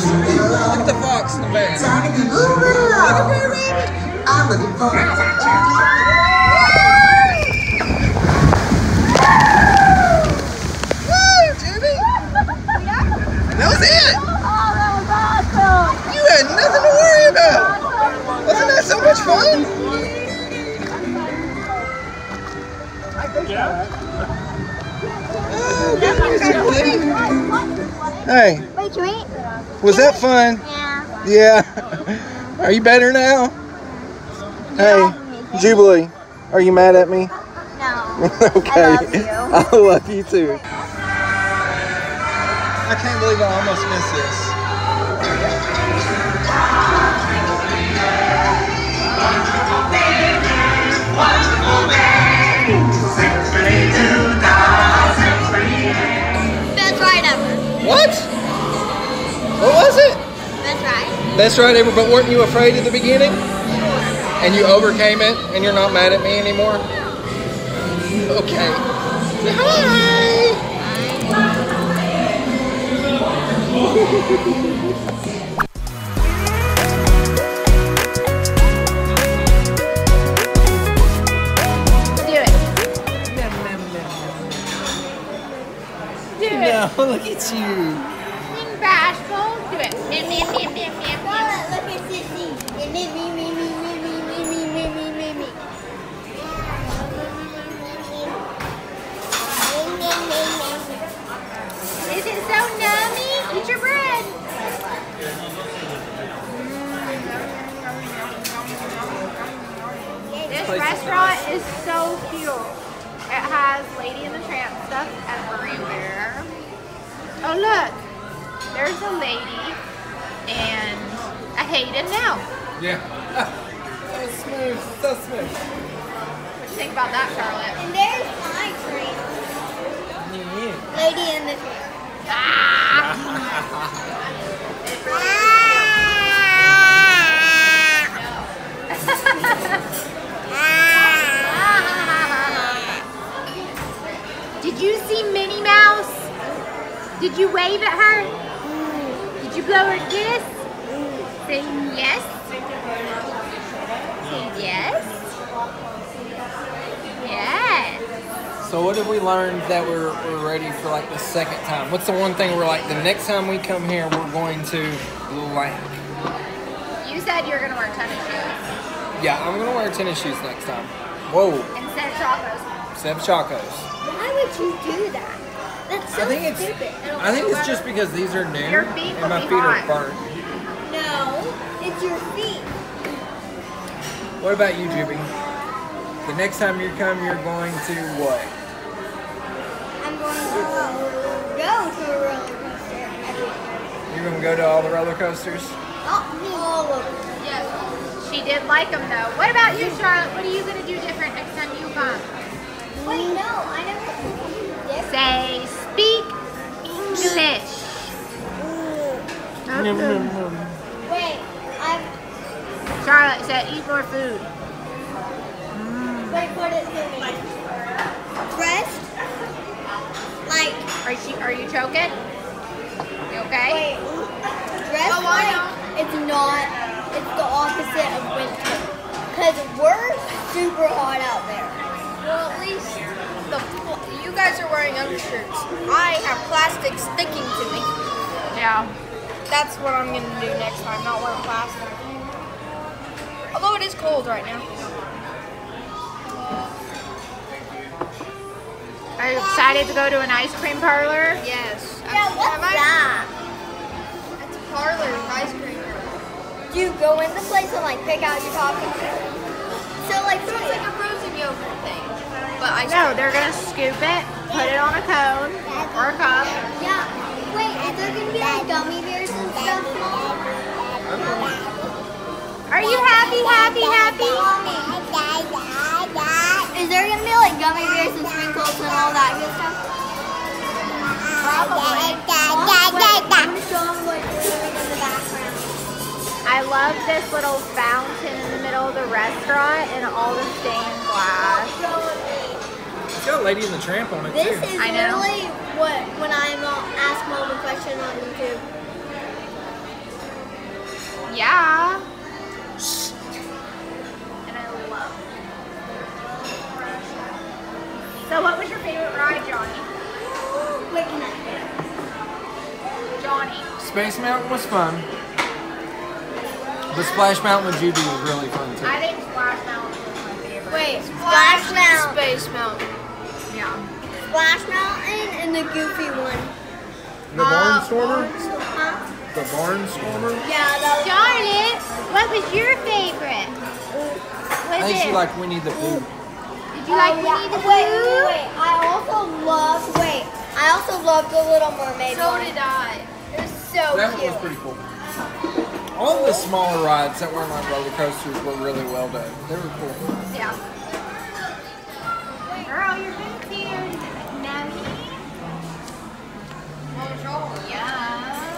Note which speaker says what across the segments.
Speaker 1: Look at the fox in the Rabbit.
Speaker 2: I'm looking for
Speaker 1: Woo, Jimmy. That was it. You had nothing to worry about. Wasn't that so much fun? Oh, Hey? Was that fun?
Speaker 3: Yeah.
Speaker 1: Yeah. Are you better now? Hey, Jubilee, are you mad at me?
Speaker 3: No.
Speaker 1: okay.
Speaker 3: I love you.
Speaker 1: I love you too. I can't believe I almost missed this. What was it?
Speaker 3: Best ride.
Speaker 1: Best ride ever, but weren't you afraid at the beginning? And you overcame it, and you're not mad at me anymore? Okay. Hi!
Speaker 4: Do it. Do it.
Speaker 1: No, look at you.
Speaker 4: Restaurant is so cute. It has Lady and the Tramp stuff everywhere. Oh look, there's a lady and I hate Hayden now.
Speaker 1: Yeah. so smooth, so smooth.
Speaker 4: What do you think about that, Charlotte?
Speaker 3: And there's my train.
Speaker 1: Yeah.
Speaker 3: Lady in the Tramp.
Speaker 4: Did you see Minnie Mouse? Did you wave at her? Did you blow her a kiss? Say yes. Say yes. Yes.
Speaker 1: So what have we learned that we're, we're ready for like the second time? What's the one thing we're like, the next time we come here, we're going to like,
Speaker 4: You said you're gonna wear tennis shoes
Speaker 1: yeah, I'm gonna wear tennis shoes next time. Whoa,
Speaker 4: instead of Chacos.
Speaker 1: of Chacos.
Speaker 3: Why would you do that? That's so
Speaker 1: I think it's,
Speaker 3: stupid.
Speaker 1: I think it's just because these are new
Speaker 4: Your feet
Speaker 1: and my
Speaker 4: be
Speaker 1: feet are
Speaker 4: hot.
Speaker 1: burnt.
Speaker 3: No, it's your feet.
Speaker 1: What about you, Jibby? The next time you come, you're going to what?
Speaker 3: I'm going to go to a roller coaster.
Speaker 1: You're gonna go to all the roller coasters?
Speaker 3: Not all of them. Yes.
Speaker 4: She did like them though. What about you, Charlotte? What are you gonna do different next time you come?
Speaker 3: Wait, no, I never Wait, I've.
Speaker 4: Charlotte said, eat more food.
Speaker 3: Wait, what is it mean? Dressed? Like,
Speaker 4: Are you, are you choking? You okay?
Speaker 3: wait, dressed
Speaker 4: Oh,
Speaker 3: like it's not, it's the opposite of winter. Because we're super hot out there.
Speaker 5: Well, at least the you guys are wearing undershirts. I have plastic sticking to me.
Speaker 4: Yeah
Speaker 5: that's what I'm going to do next time, not wear plastic. Although it is cold right now.
Speaker 4: Are you excited to go to an ice cream parlor?
Speaker 5: Yes.
Speaker 3: Yeah, what's that?
Speaker 5: It's a parlor ice cream.
Speaker 3: Do you go in the place and like pick out your toppings? So like,
Speaker 5: so it's like a frozen yogurt thing. But ice
Speaker 4: no,
Speaker 5: cream.
Speaker 4: they're gonna scoop it, put it on a cone or a cup.
Speaker 3: Yeah. Wait, is there gonna be like gummy
Speaker 4: are you happy, happy, happy?
Speaker 3: Is there gonna be like gummy bears and sprinkles and all that good stuff? Probably. I'm gonna show them what's doing in the background.
Speaker 4: I love this little fountain in the middle of the restaurant and all the stained glass.
Speaker 1: It's got Lady in the Tramp on it
Speaker 3: This
Speaker 1: too.
Speaker 3: is
Speaker 4: I know.
Speaker 3: literally what when I uh, ask mom a question on YouTube.
Speaker 4: Yeah. And I love So what was your favorite ride, Johnny?
Speaker 3: Wait, can I?
Speaker 4: Johnny.
Speaker 1: Space Mountain was fun. But Splash Mountain with Judy was really fun too.
Speaker 4: I think Splash Mountain was my favorite.
Speaker 5: Wait,
Speaker 3: Splash
Speaker 5: Splash
Speaker 3: Mountain.
Speaker 5: Space Mountain.
Speaker 4: Yeah.
Speaker 3: Splash Mountain and the Goofy one.
Speaker 1: The Barnstormer?
Speaker 3: Huh?
Speaker 1: The Barnstormer?
Speaker 3: Yeah, that was.
Speaker 4: Charlotte, what was your favorite? Was
Speaker 1: I think
Speaker 4: it?
Speaker 1: she liked Winnie the Pooh.
Speaker 4: did you like
Speaker 3: Oh, yeah.
Speaker 4: Winnie the
Speaker 3: wait,
Speaker 4: Pooh?
Speaker 3: wait, wait. I also love. Wait, I also love the Little Mermaid
Speaker 5: So
Speaker 3: one.
Speaker 5: did I.
Speaker 3: It was so
Speaker 1: That one
Speaker 3: cute.
Speaker 1: was pretty cool. All the smaller rides that weren't like roller coasters were really well done. They were cool.
Speaker 4: Yeah. Girl, your food's here. Nummy. Yum.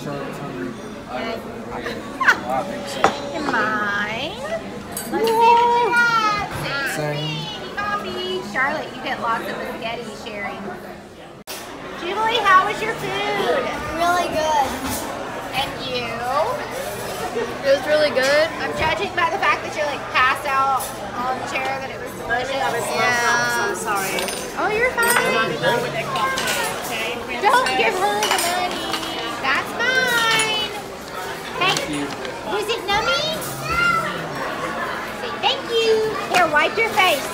Speaker 1: Charlotte's hungry. I think so.
Speaker 4: And mine. Let's see what you got.
Speaker 1: Same.
Speaker 4: Coffee. Charlotte, you get lots of spaghetti sharing. Jubilee, how was your food?
Speaker 3: Really good.
Speaker 4: And you?
Speaker 5: It was really good.
Speaker 4: I'm judging by the fact that you're like passed out on the chair that it was delicious.
Speaker 5: Yeah.
Speaker 6: I'm sorry.
Speaker 4: Oh, you're fine.
Speaker 6: Done with that coffee, okay?
Speaker 4: Don't give her the money. That's mine. Hey, is it nummy? Say thank you. Here, wipe your face.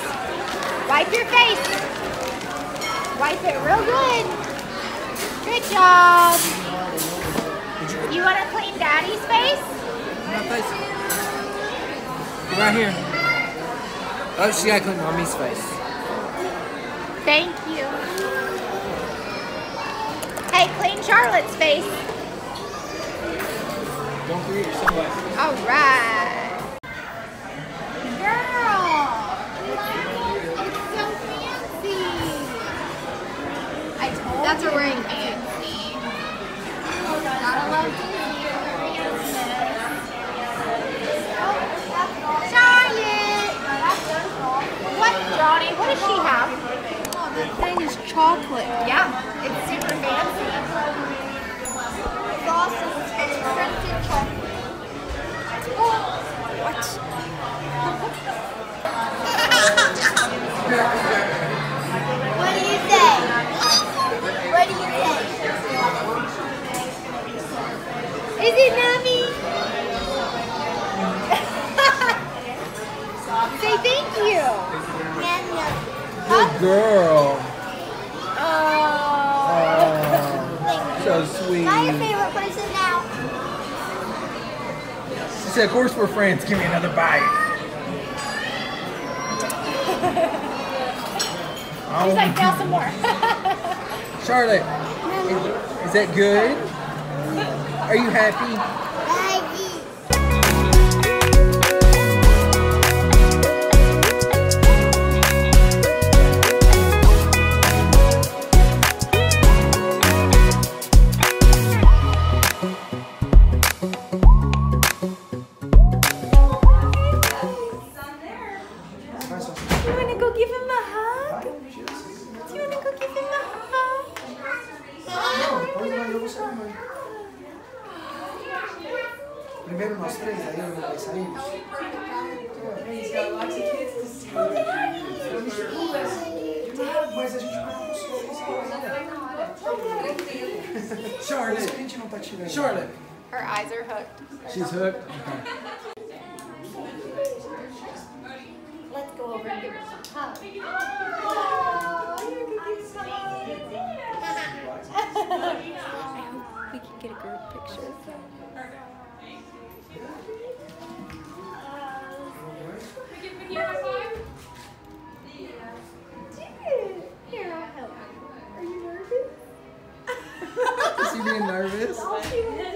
Speaker 4: Wipe your face. Wipe it real good. Good job. You want to clean daddy's face?
Speaker 1: My face. Right here. Oh, she got to clean mommy's face.
Speaker 4: Thank you. Hey, clean Charlotte's face.
Speaker 1: Don't forget your sunglasses.
Speaker 4: All right. Girl, it's so fancy. I told
Speaker 5: That's a ring.
Speaker 4: What
Speaker 3: do you say? What do you say?
Speaker 4: Is it nummy? Say thank you.
Speaker 1: Good girl.
Speaker 4: Oh.
Speaker 1: Oh, so sweet.
Speaker 3: Not your favorite person now.
Speaker 1: She said, of course we're friends. Give me another bite.
Speaker 4: She's like, now some more.
Speaker 1: Charlotte, is, is that good? Are you happy?
Speaker 4: Her eyes are hooked.
Speaker 1: She's hooked. Okay.
Speaker 4: Let's go over and give her some hugs.
Speaker 7: We can get a group picture.
Speaker 4: Here, I'll help. Are you nervous?
Speaker 1: Is she being nervous?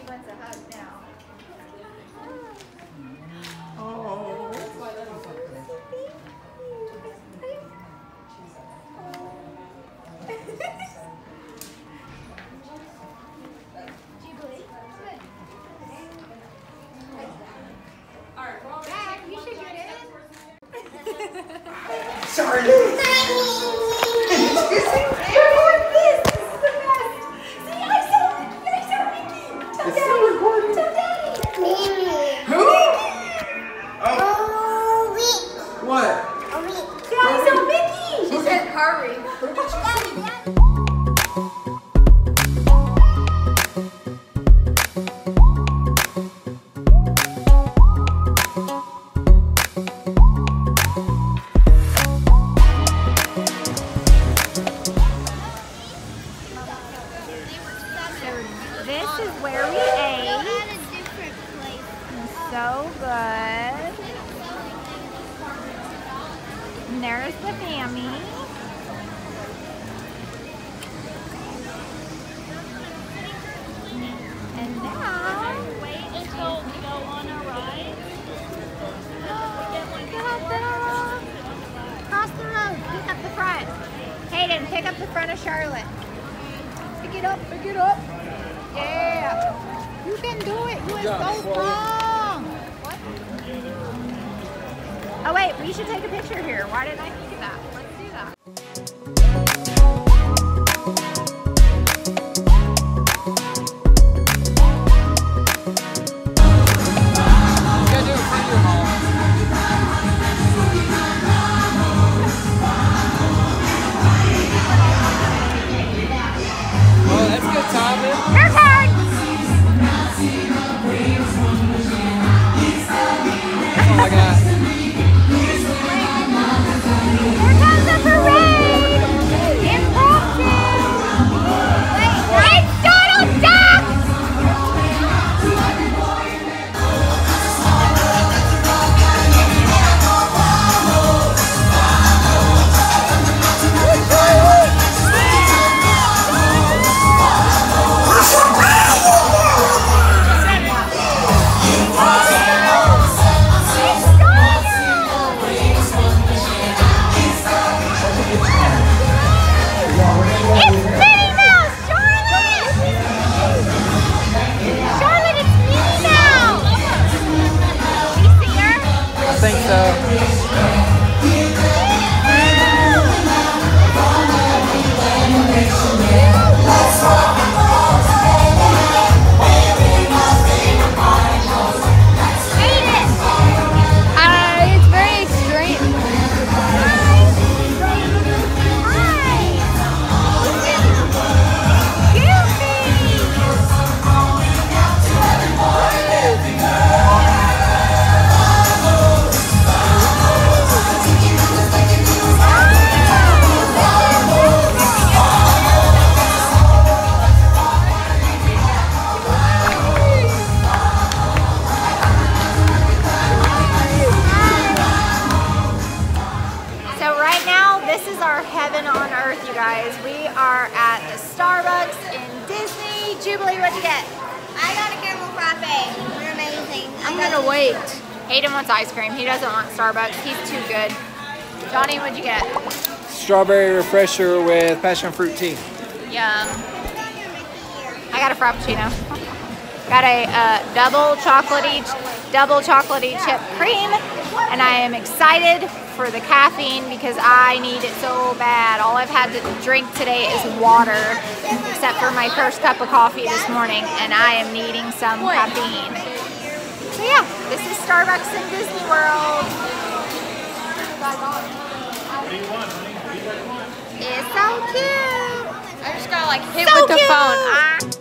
Speaker 4: She wants a hug now. And there's the family. And now,
Speaker 6: Wait until we go on our ride.
Speaker 4: get up there. Cross the road. Pick up the front. Hayden, pick up the front of Charlotte. Pick it up. Pick it up. Yeah. You can do it. You are so strong. What? Oh wait, we should take a picture here. Why didn't I think
Speaker 1: so.
Speaker 4: Ice cream. He doesn't want Starbucks. He's too good. Johnny, what'd you get?
Speaker 1: strawberry refresher with passion fruit tea.
Speaker 4: Yum. I got a frappuccino. got a uh, double chocolatey, double chocolatey chip cream, and I am excited for the caffeine because I need it so bad. All I've had to drink today is water, except for my first cup of coffee this morning, and I am needing some caffeine. So yeah, this is Starbucks in Disney World. It's so cute.
Speaker 5: I just got like hit
Speaker 4: So
Speaker 5: with the
Speaker 4: cute.
Speaker 5: phone. Ah.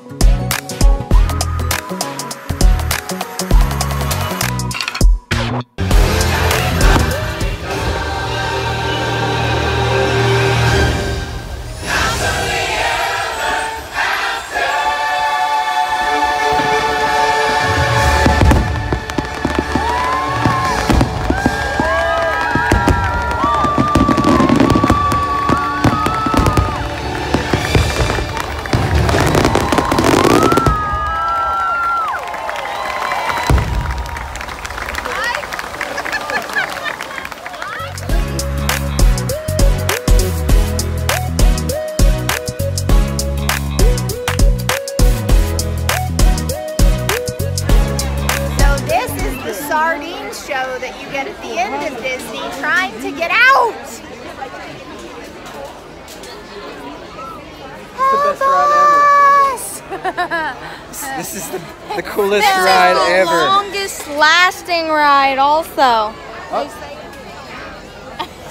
Speaker 4: The
Speaker 1: coolest ride
Speaker 5: the
Speaker 1: ever.
Speaker 5: longest lasting ride also.
Speaker 1: i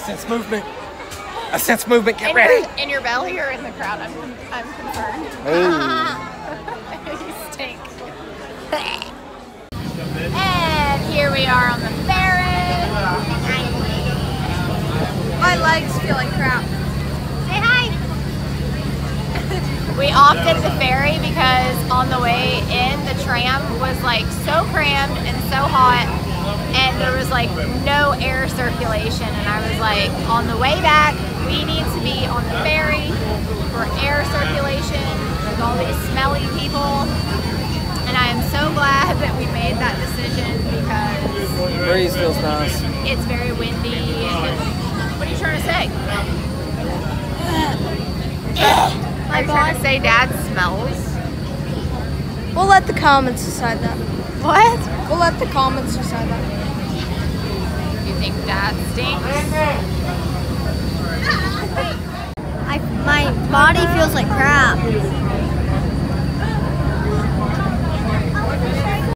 Speaker 1: Sense movement. I sense movement. Get
Speaker 4: In
Speaker 1: ready.
Speaker 4: your, in your belly or in the crowd? I'm, I'm concerned. you stink. and here we are on the ferry.
Speaker 5: My legs feel like crap.
Speaker 4: Say hi. We opted the ferry because on the way in, the tram was like so crammed and so hot, and there was like no air circulation. And I was like, on the way back, we need to be on the ferry for air circulation with all these smelly people. And I am so glad that we made that decision because
Speaker 1: Breeze feels nice.
Speaker 4: it's very windy. And what are you trying to say? Are you trying to say Dad smells?
Speaker 5: We'll let the comments decide that.
Speaker 4: What?
Speaker 5: We'll let the comments decide that.
Speaker 4: You think Dad stinks?
Speaker 3: I, my body feels like crap.